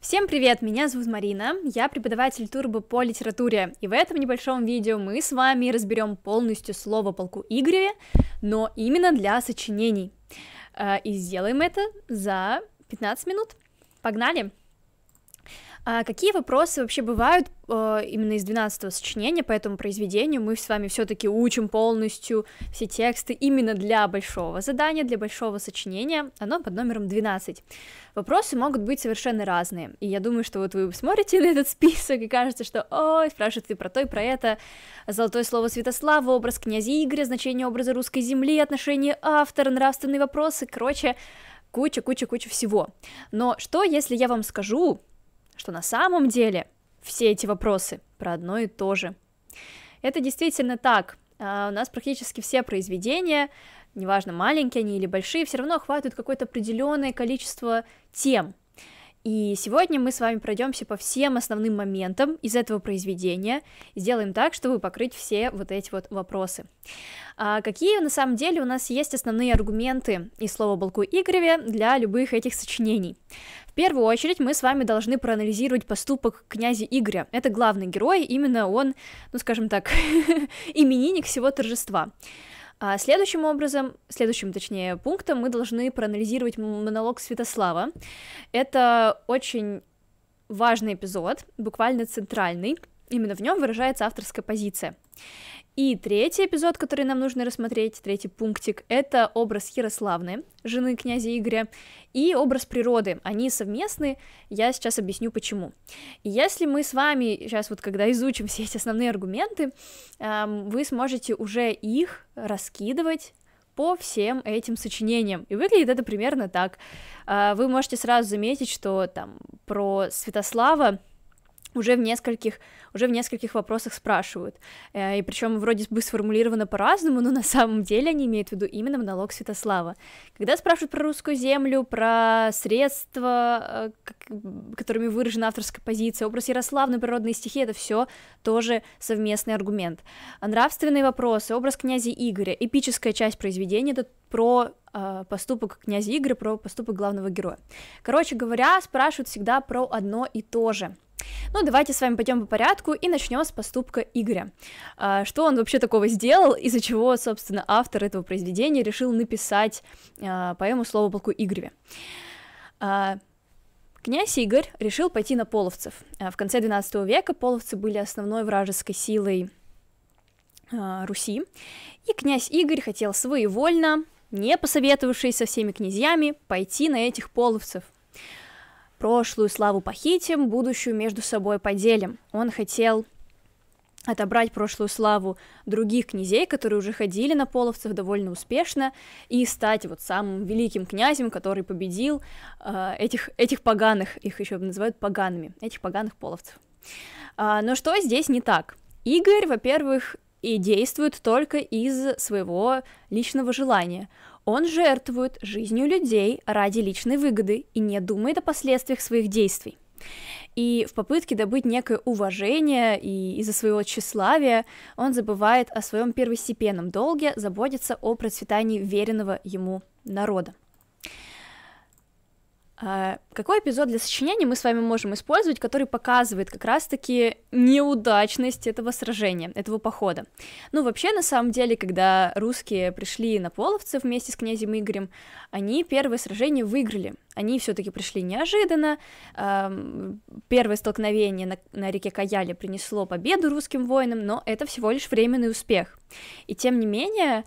Всем привет, меня зовут Марина, я преподаватель турбо по литературе, и в этом небольшом видео мы с вами разберем полностью слово полку Игореве, но именно для сочинений. Э, и сделаем это за 15 минут. Погнали! А какие вопросы вообще бывают э, именно из 12 сочинения по этому произведению? Мы с вами все-таки учим полностью все тексты именно для большого задания, для большого сочинения. Оно под номером 12. Вопросы могут быть совершенно разные. И я думаю, что вот вы смотрите на этот список и кажется, что ой, спрашивают ты про то и про это. Золотое слово Святослава, образ князя Игоря, значение образа русской земли, отношения автора, нравственные вопросы. Короче, куча-куча-куча всего. Но что, если я вам скажу, что на самом деле все эти вопросы про одно и то же. Это действительно так. А у нас практически все произведения, неважно, маленькие они или большие, все равно охватывают какое-то определенное количество тем. И сегодня мы с вами пройдемся по всем основным моментам из этого произведения и сделаем так, чтобы покрыть все вот эти вот вопросы. А какие на самом деле у нас есть основные аргументы из слова Балку Игореве для любых этих сочинений? Первую очередь мы с вами должны проанализировать поступок князя Игоря. Это главный герой, именно он, ну скажем так, именинник всего торжества. А следующим образом, следующим, точнее, пунктом мы должны проанализировать монолог Святослава. Это очень важный эпизод, буквально центральный. Именно в нем выражается авторская позиция. И третий эпизод, который нам нужно рассмотреть, третий пунктик, это образ Ярославны, жены князя Игоря, и образ природы. Они совместны, я сейчас объясню почему. Если мы с вами сейчас вот когда изучим все эти основные аргументы, вы сможете уже их раскидывать по всем этим сочинениям. И выглядит это примерно так. А, вы можете сразу заметить, что там про Святослава уже в нескольких, уже в нескольких вопросах спрашивают. Э, и причем вроде бы сформулировано по-разному, но на самом деле они имеют в виду именно монолог Святослава. Когда спрашивают про русскую землю, про средства, э, которыми выражена авторская позиция, образ Ярославны, природные стихи, это все тоже совместный аргумент. Нравственные вопросы, образ князя Игоря, эпическая часть произведения, это про э, поступок князя Игоря, про поступок главного героя. Короче говоря, спрашивают всегда про одно и то же. Ну, давайте с вами пойдем по порядку и начнем с поступка Игоря. А, что он вообще такого сделал, из-за чего, собственно, автор этого произведения решил написать а, поэму «Слово полку Игореве». А, князь Игорь решил пойти на половцев. В конце XII века половцы были основной вражеской силой Руси, и князь Игорь хотел своевольно, не посоветовавшись со всеми князьями, пойти на этих половцев – Прошлую славу похитим, будущую между собой поделим. Он хотел отобрать прошлую славу других князей, которые уже ходили на половцев довольно успешно, и стать вот самым великим князем, который победил э, этих, этих поганых, их еще называют погаными, этих поганых половцев. А, но что здесь не так? Игорь, во-первых, и действует только из своего личного желания. Он жертвует жизнью людей ради личной выгоды и не думает о последствиях своих действий. И в попытке добыть некое уважение и из-за своего тщеславия он забывает о своем первостепенном долге заботиться о процветании веренного ему народа. А, какой эпизод для сочинения мы с вами можем использовать, который показывает как раз-таки неудачность этого сражения, этого похода? Ну, вообще, на самом деле, когда русские пришли на половцев вместе с князем Игорем, они первое сражение выиграли. Они все-таки пришли неожиданно. Первое столкновение на, на реке Каяле принесло победу русским воинам, но это всего лишь временный успех. И тем не менее,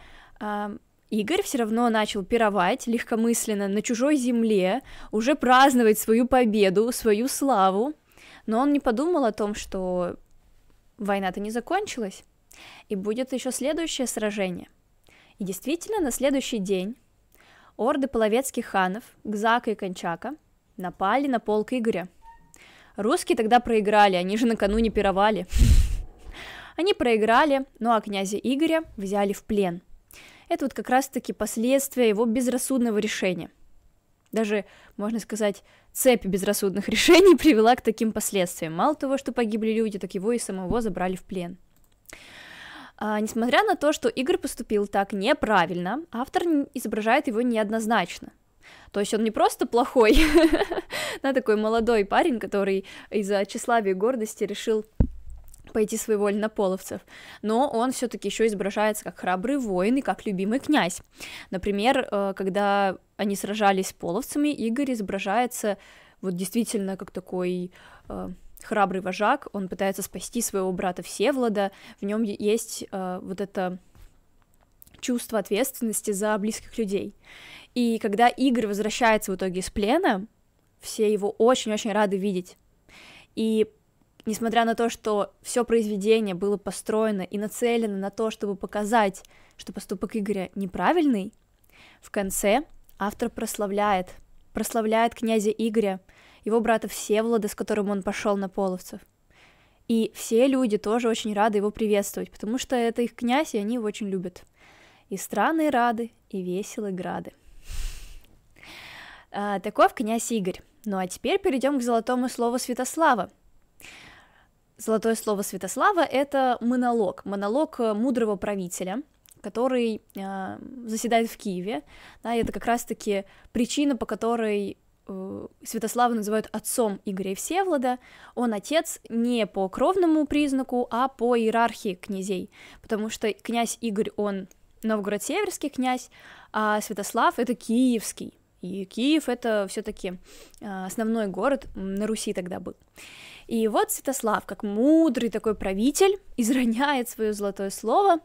Игорь все равно начал пировать легкомысленно на чужой земле, уже праздновать свою победу, свою славу, но он не подумал о том, что война-то не закончилась, и будет еще следующее сражение. И действительно, на следующий день орды половецких ханов Гзака и Кончака напали на полк Игоря. Русские тогда проиграли, они же накануне пировали. Они проиграли, ну а князя Игоря взяли в плен – это вот как раз-таки последствия его безрассудного решения. Даже, можно сказать, цепь безрассудных решений привела к таким последствиям. Мало того, что погибли люди, так его и самого забрали в плен. А, несмотря на то, что Игорь поступил так неправильно, автор изображает его неоднозначно. То есть он не просто плохой, да, такой молодой парень, который из-за тщеславия и гордости решил пойти своевольно на половцев, но он все-таки еще изображается как храбрый воин и как любимый князь. Например, э, когда они сражались с половцами, Игорь изображается вот действительно как такой э, храбрый вожак, он пытается спасти своего брата Всевлада, в нем есть э, вот это чувство ответственности за близких людей. И когда Игорь возвращается в итоге из плена, все его очень-очень рады видеть. И несмотря на то, что все произведение было построено и нацелено на то, чтобы показать, что поступок Игоря неправильный, в конце автор прославляет, прославляет князя Игоря, его брата Всеволода, с которым он пошел на половцев. И все люди тоже очень рады его приветствовать, потому что это их князь, и они его очень любят. И странные рады, и веселые грады. А, таков князь Игорь. Ну а теперь перейдем к золотому слову Святослава – Золотое слово Святослава — это монолог, монолог э, мудрого правителя, который э, заседает в Киеве. Да, и это как раз-таки причина, по которой э, Святослава называют отцом Игоря Всевлада. Он отец не по кровному признаку, а по иерархии князей, потому что князь Игорь, он Новгород-Северский князь, а Святослав — это киевский. И Киев — это все таки э, основной город на Руси тогда был. И вот Святослав, как мудрый такой правитель, изроняет свое золотое слово,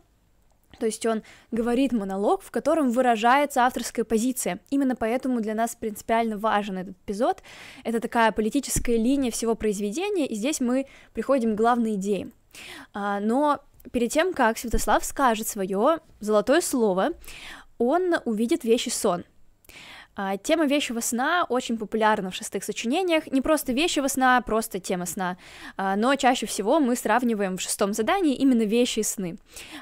то есть он говорит монолог, в котором выражается авторская позиция. Именно поэтому для нас принципиально важен этот эпизод. Это такая политическая линия всего произведения, и здесь мы приходим к главной идее. А, но перед тем, как Святослав скажет свое золотое слово, он увидит вещи сон — а, тема вещего сна очень популярна в шестых сочинениях. Не просто вещего сна, а просто тема сна. А, но чаще всего мы сравниваем в шестом задании именно вещи и сны.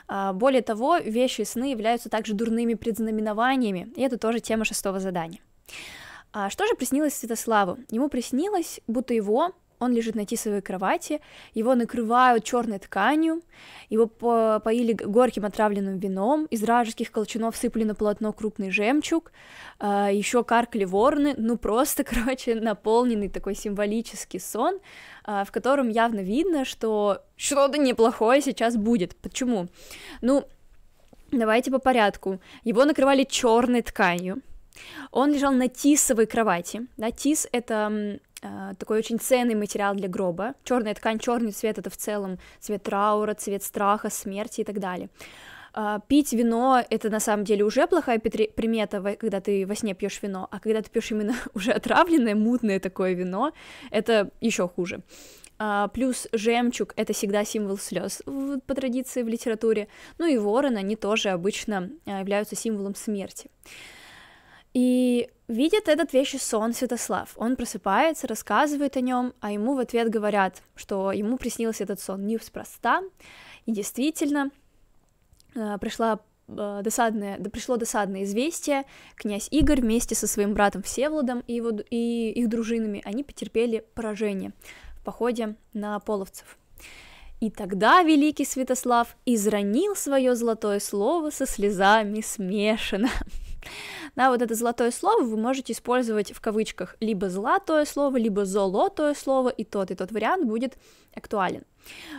А, более того, вещи и сны являются также дурными предзнаменованиями, и это тоже тема шестого задания. Что же приснилось Святославу? Ему приснилось, будто его он лежит на тисовой кровати, его накрывают черной тканью, его поили горьким отравленным вином, из вражеских колчанов сыпали на полотно крупный жемчуг, а, еще каркали вороны, ну просто, короче, наполненный такой символический сон, а, в котором явно видно, что что-то неплохое сейчас будет. Почему? Ну, давайте по порядку. Его накрывали черной тканью, он лежал на тисовой кровати. Да, тис это такой очень ценный материал для гроба. Черная ткань, черный цвет это в целом цвет траура, цвет страха, смерти и так далее. Uh, пить вино это на самом деле уже плохая примета, когда ты во сне пьешь вино, а когда ты пьешь именно уже отравленное, мутное такое вино, это еще хуже. Uh, плюс жемчуг это всегда символ слез по традиции в литературе. Ну и ворон, они тоже обычно являются символом смерти. И видит этот вещи сон Святослав. Он просыпается, рассказывает о нем, а ему в ответ говорят, что ему приснился этот сон неспроста, и действительно э, пришла э, досадное, да, пришло досадное известие, князь Игорь вместе со своим братом Всеволодом и, его, и их дружинами, они потерпели поражение в походе на половцев. И тогда великий Святослав изранил свое золотое слово со слезами смешано. Да, вот это золотое слово вы можете использовать в кавычках либо золотое слово, либо золотое слово, и тот, и тот вариант будет актуален.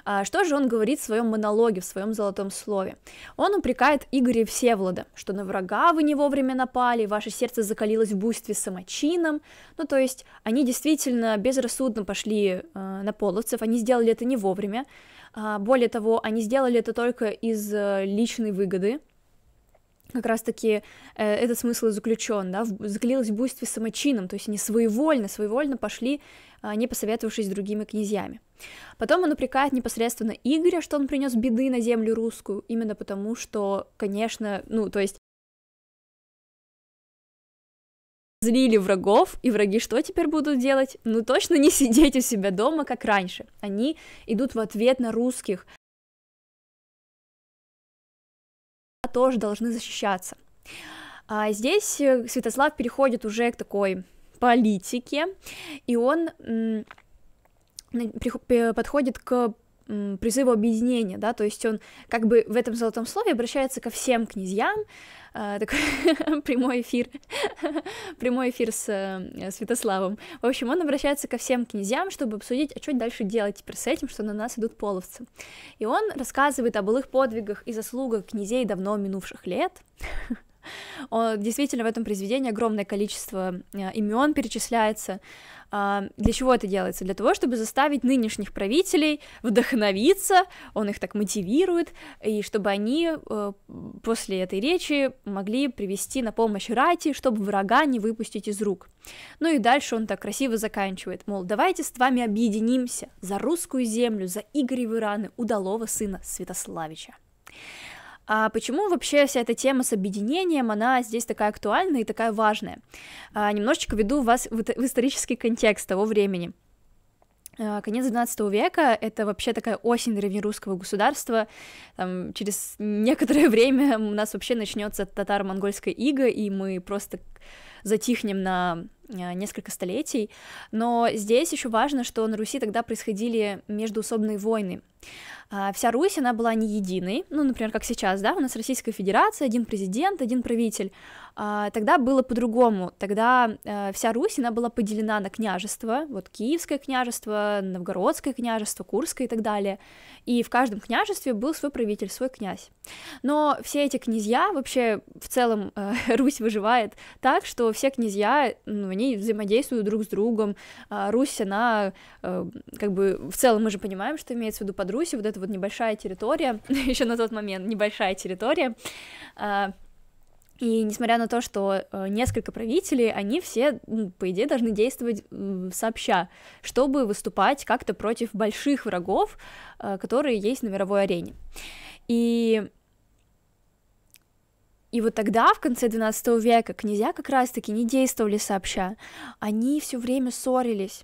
А, что же он говорит в своем монологе, в своем золотом слове? Он упрекает Игоря Всеволода, что на врага вы не вовремя напали, ваше сердце закалилось в буйстве самочином, ну то есть они действительно безрассудно пошли э, на половцев, они сделали это не вовремя, э, более того, они сделали это только из э, личной выгоды, как раз-таки э, этот смысл и заключен, да, заклялась в буйстве самочином, то есть они своевольно, своевольно пошли, э, не посоветовавшись с другими князьями. Потом он упрекает непосредственно Игоря, что он принес беды на землю русскую, именно потому что, конечно, ну, то есть злили врагов, и враги что теперь будут делать? Ну, точно не сидеть у себя дома, как раньше. Они идут в ответ на русских, тоже должны защищаться. А здесь э, Святослав переходит уже к такой политике, и он подходит к призыву объединения, да, то есть он как бы в этом золотом слове обращается ко всем князьям, э, такой прямой эфир, прямой эфир с э, Святославом. В общем, он обращается ко всем князьям, чтобы обсудить, а что дальше делать теперь с этим, что на нас идут половцы. И он рассказывает о былых подвигах и заслугах князей давно минувших лет, Он, действительно, в этом произведении огромное количество э, имен перечисляется. А, для чего это делается? Для того, чтобы заставить нынешних правителей вдохновиться, он их так мотивирует, и чтобы они э, после этой речи могли привести на помощь рати, чтобы врага не выпустить из рук. Ну и дальше он так красиво заканчивает, мол, давайте с вами объединимся за русскую землю, за Игоря Ираны, удалого сына Святославича. А почему вообще вся эта тема с объединением, она здесь такая актуальная и такая важная? А, немножечко веду вас в, в исторический контекст того времени. А, конец XII века — это вообще такая осень древнерусского государства. Там, через некоторое время у нас вообще начнется татаро-монгольская ига, и мы просто затихнем на несколько столетий. Но здесь еще важно, что на Руси тогда происходили междуусобные войны. А, вся Русь, она была не единой, ну, например, как сейчас, да, у нас Российская Федерация, один президент, один правитель, а, тогда было по-другому, тогда э, вся Русь, она была поделена на княжества, вот Киевское княжество, Новгородское княжество, Курское и так далее, и в каждом княжестве был свой правитель, свой князь, но все эти князья, вообще, в целом, э, Русь выживает так, что все князья, ну, они взаимодействуют друг с другом, а Русь, она, э, как бы, в целом мы же понимаем, что имеется в виду под Русью, вот эта вот небольшая территория, еще на тот момент небольшая территория, а, и несмотря на то, что э, несколько правителей, они все, по идее, должны действовать сообща, чтобы выступать как-то против больших врагов, э, которые есть на мировой арене. И и вот тогда, в конце XII века, князья как раз-таки не действовали сообща, они все время ссорились.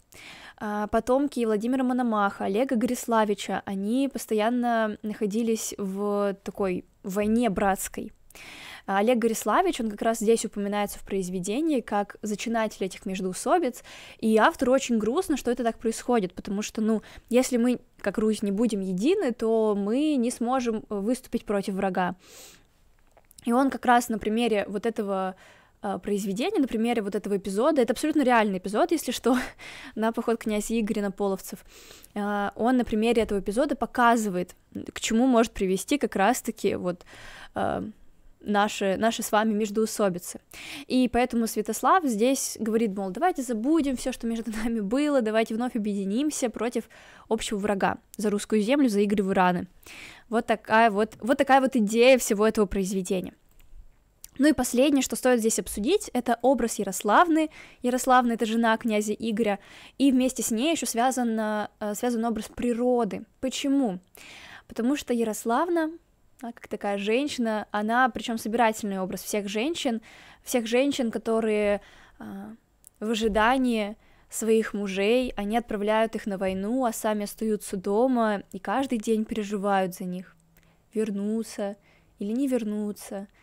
А, потомки Владимира Мономаха, Олега Гориславича, они постоянно находились в такой войне братской. А Олег Гориславич, он как раз здесь упоминается в произведении как зачинатель этих междоусобиц, и автору очень грустно, что это так происходит, потому что, ну, если мы, как Русь, не будем едины, то мы не сможем выступить против врага. И он как раз на примере вот этого а, произведения, на примере вот этого эпизода, это абсолютно реальный эпизод, если что, на поход князя Игоря на Половцев, а, он на примере этого эпизода показывает, к чему может привести как раз-таки вот а, наши, наши с вами междоусобицы. И поэтому Святослав здесь говорит, мол, давайте забудем все, что между нами было, давайте вновь объединимся против общего врага за русскую землю, за игры в Ираны. Вот такая вот, вот такая вот идея всего этого произведения. Ну и последнее, что стоит здесь обсудить, это образ Ярославны. Ярославна — это жена князя Игоря, и вместе с ней еще связан, э, связан образ природы. Почему? Потому что Ярославна, как такая женщина, она, причем собирательный образ всех женщин, всех женщин, которые э, в ожидании своих мужей, они отправляют их на войну, а сами остаются дома и каждый день переживают за них. Вернуться или не вернуться —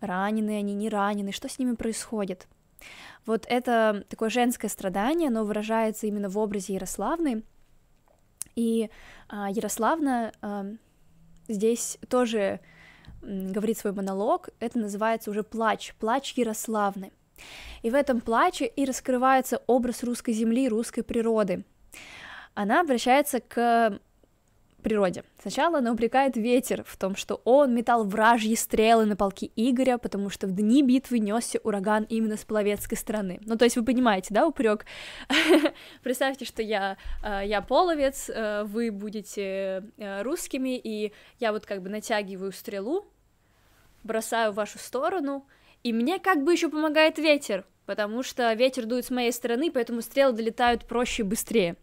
ранены они, не ранены, что с ними происходит. Вот это такое женское страдание, оно выражается именно в образе Ярославны, и а, Ярославна а, здесь тоже говорит свой монолог, это называется уже плач, плач Ярославны. И в этом плаче и раскрывается образ русской земли, русской природы. Она обращается к природе. Сначала она упрекает ветер в том, что он метал вражьи стрелы на полки Игоря, потому что в дни битвы несся ураган именно с половецкой стороны. Ну, то есть вы понимаете, да, упрек? Представьте, что я, э, я половец, э, вы будете э, русскими, и я вот как бы натягиваю стрелу, бросаю в вашу сторону, и мне как бы еще помогает ветер, потому что ветер дует с моей стороны, поэтому стрелы долетают проще и быстрее.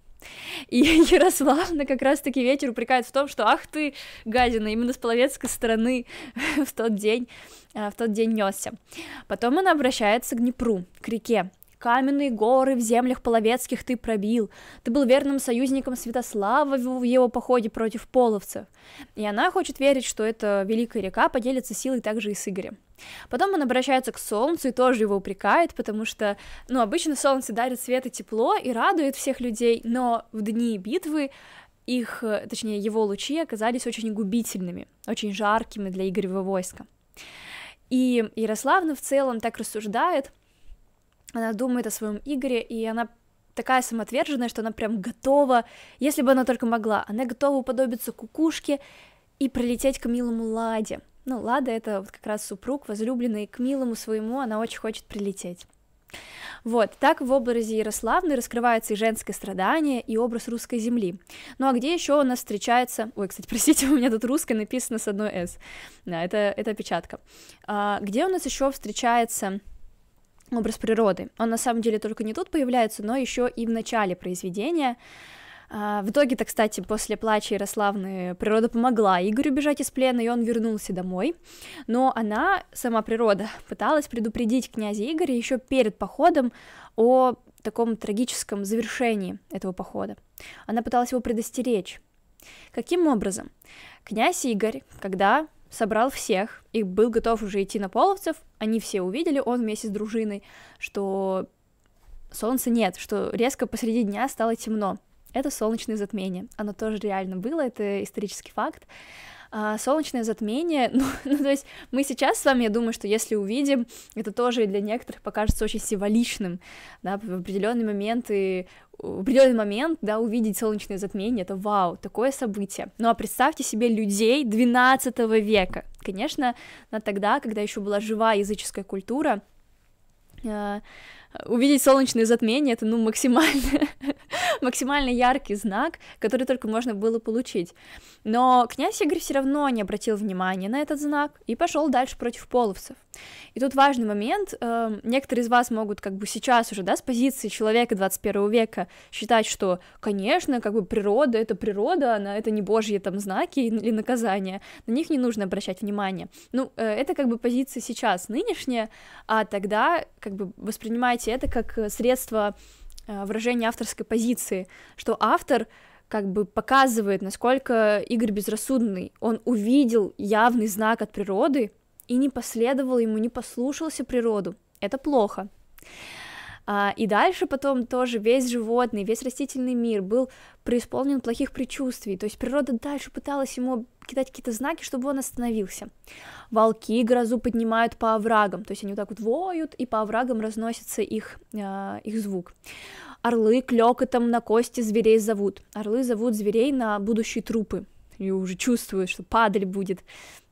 И Ярославна как раз-таки ветер упрекает в том, что ах ты, гадина, именно с половецкой стороны в тот день, э, в тот день несся. Потом она обращается к Днепру, к реке, Каменные горы в землях половецких ты пробил. Ты был верным союзником Святослава в его походе против половцев. И она хочет верить, что эта великая река поделится силой также и с Игорем. Потом он обращается к солнцу и тоже его упрекает, потому что, ну, обычно солнце дарит свет и тепло и радует всех людей, но в дни битвы их, точнее, его лучи оказались очень губительными, очень жаркими для Игорева войска. И Ярославна в целом так рассуждает, она думает о своем Игоре, и она такая самоотверженная, что она прям готова, если бы она только могла, она готова уподобиться кукушке и прилететь к милому Ладе. Ну, Лада — это вот как раз супруг, возлюбленный, к милому своему она очень хочет прилететь. Вот, так в образе Ярославны раскрывается и женское страдание, и образ русской земли. Ну а где еще у нас встречается... Ой, кстати, простите, у меня тут русское написано с одной «с». Да, это, это опечатка. А, где у нас еще встречается образ природы? Он на самом деле только не тут появляется, но еще и в начале произведения. А, в итоге-то, кстати, после плача Ярославны природа помогла Игорю бежать из плена, и он вернулся домой. Но она, сама природа, пыталась предупредить князя Игоря еще перед походом о таком трагическом завершении этого похода. Она пыталась его предостеречь. Каким образом? Князь Игорь, когда собрал всех и был готов уже идти на половцев, они все увидели, он вместе с дружиной, что солнца нет, что резко посреди дня стало темно это солнечное затмение. Оно тоже реально было, это исторический факт. А, солнечное затмение, ну, ну, то есть мы сейчас с вами, я думаю, что если увидим, это тоже для некоторых покажется очень символичным, да, в определенный момент и в определенный момент, да, увидеть солнечное затмение, это вау, такое событие. Ну а представьте себе людей 12 века, конечно, на тогда, когда еще была живая языческая культура, а, увидеть солнечное затмение это ну максимально максимально яркий знак, который только можно было получить. Но князь Игорь все равно не обратил внимания на этот знак и пошел дальше против половцев. И тут важный момент, э, некоторые из вас могут как бы сейчас уже, да, с позиции человека 21 века считать, что, конечно, как бы природа — это природа, она это не божьи там знаки или наказания, на них не нужно обращать внимание. Ну, э, это как бы позиция сейчас нынешняя, а тогда как бы воспринимайте это как средство Э, выражение авторской позиции, что автор как бы показывает, насколько Игорь безрассудный. Он увидел явный знак от природы и не последовал ему, не послушался природу. Это плохо. А, и дальше потом тоже весь животный, весь растительный мир был преисполнен плохих предчувствий. То есть природа дальше пыталась ему кидать какие-то знаки, чтобы он остановился. Волки грозу поднимают по оврагам, то есть они вот так вот воют, и по оврагам разносится их, э, их звук. Орлы клёкотом на кости зверей зовут. Орлы зовут зверей на будущие трупы. И уже чувствуют, что падаль будет,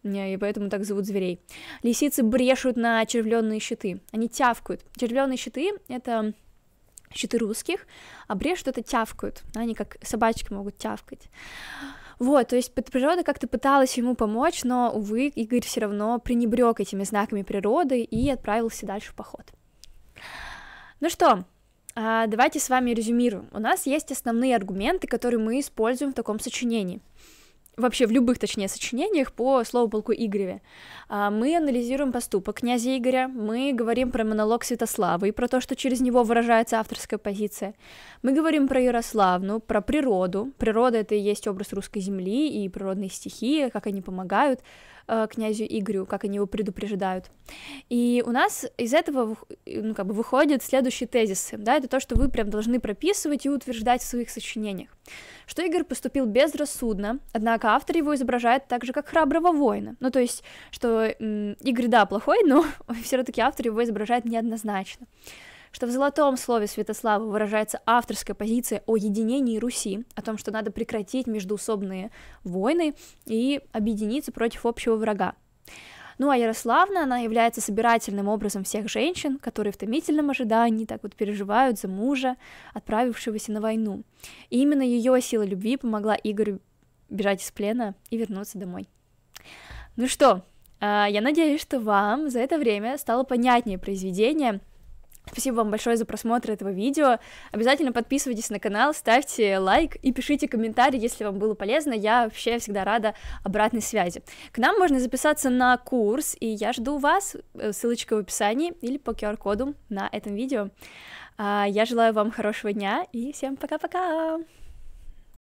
и поэтому так зовут зверей. Лисицы брешут на червленные щиты. Они тявкают. Червленые щиты — это щиты русских, а брешут — это тявкают. Они как собачки могут тявкать. Вот, то есть природа как-то пыталась ему помочь, но, увы, Игорь все равно пренебрег этими знаками природы и отправился дальше в поход. Ну что, а, давайте с вами резюмируем. У нас есть основные аргументы, которые мы используем в таком сочинении вообще в любых, точнее, сочинениях по слову полку Игореве. А, мы анализируем поступок князя Игоря, мы говорим про монолог Святославы и про то, что через него выражается авторская позиция. Мы говорим про Ярославну, про природу. Природа — это и есть образ русской земли и природные стихии, как они помогают э, князю Игорю, как они его предупреждают. И у нас из этого ну, как бы выходят следующие тезисы, да, это то, что вы прям должны прописывать и утверждать в своих сочинениях. Что Игорь поступил безрассудно, однако автор его изображает так же, как храброго воина. Ну, то есть, что Игорь, да, плохой, но все-таки автор его изображает неоднозначно что в золотом слове Святослава выражается авторская позиция о единении Руси, о том, что надо прекратить междуусобные войны и объединиться против общего врага. Ну а Ярославна, она является собирательным образом всех женщин, которые в томительном ожидании так вот переживают за мужа, отправившегося на войну. И именно ее сила любви помогла Игорю бежать из плена и вернуться домой. Ну что, а, я надеюсь, что вам за это время стало понятнее произведение, Спасибо вам большое за просмотр этого видео. Обязательно подписывайтесь на канал, ставьте лайк и пишите комментарий, если вам было полезно. Я вообще всегда рада обратной связи. К нам можно записаться на курс, и я жду вас. Э, ссылочка в описании или по QR-коду на этом видео. А, я желаю вам хорошего дня и всем пока-пока!